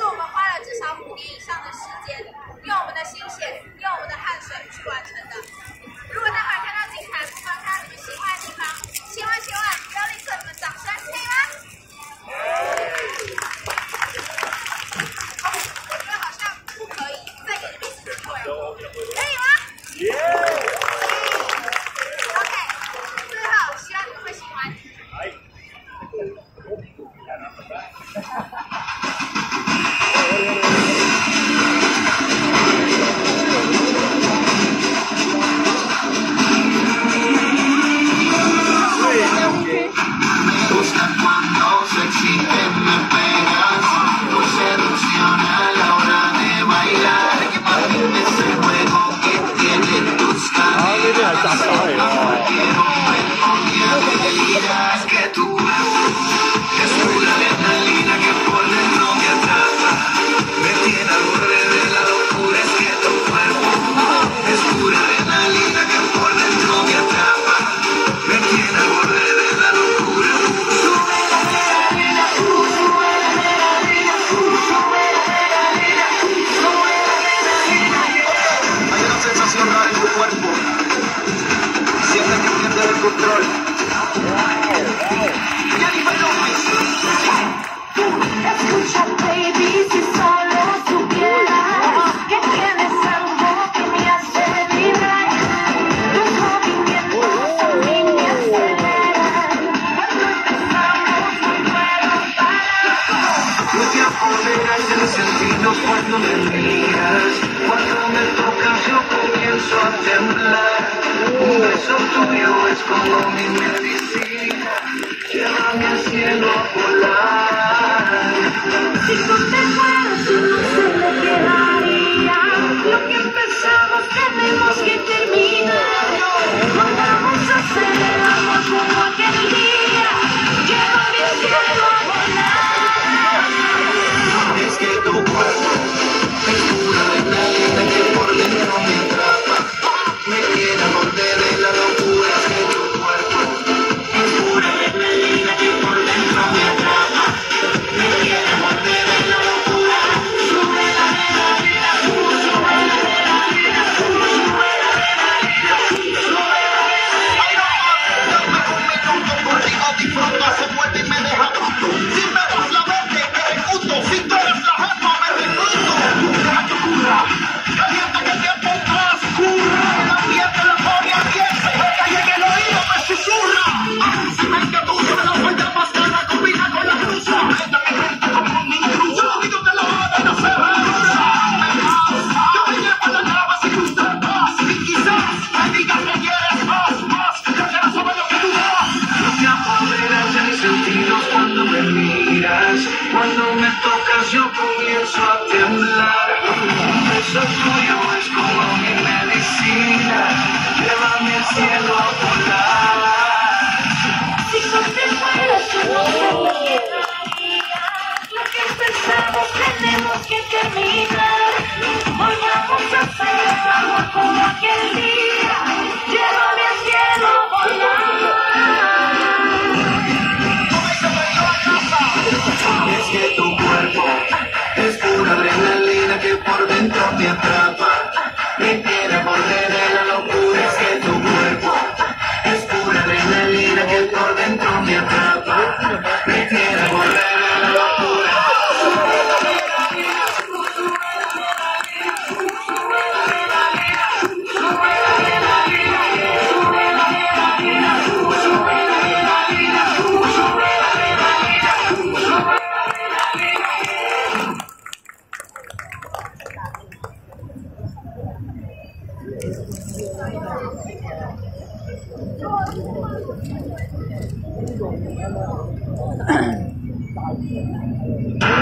是我 Ahora quiero ver con quién que tú Mira, hoy a hacer. 嗯。